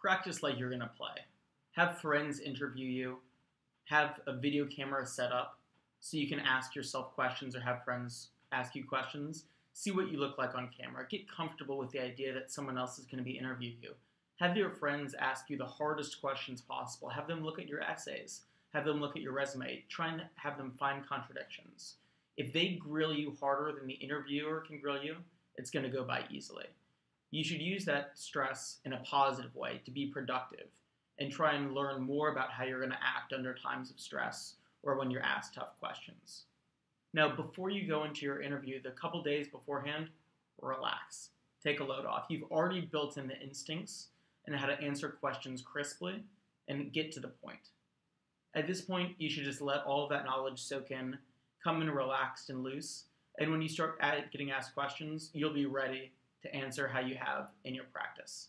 practice like you're going to play. Have friends interview you, have a video camera set up so you can ask yourself questions or have friends ask you questions. See what you look like on camera. Get comfortable with the idea that someone else is going to be interviewing you. Have your friends ask you the hardest questions possible. Have them look at your essays. Have them look at your resume. Try and have them find contradictions. If they grill you harder than the interviewer can grill you, it's going to go by easily. You should use that stress in a positive way to be productive and try and learn more about how you're going to act under times of stress or when you're asked tough questions. Now, before you go into your interview, the couple days beforehand, relax. Take a load off. You've already built in the instincts and how to answer questions crisply and get to the point. At this point, you should just let all of that knowledge soak in, come in relaxed and loose, and when you start getting asked questions, you'll be ready to answer how you have in your practice.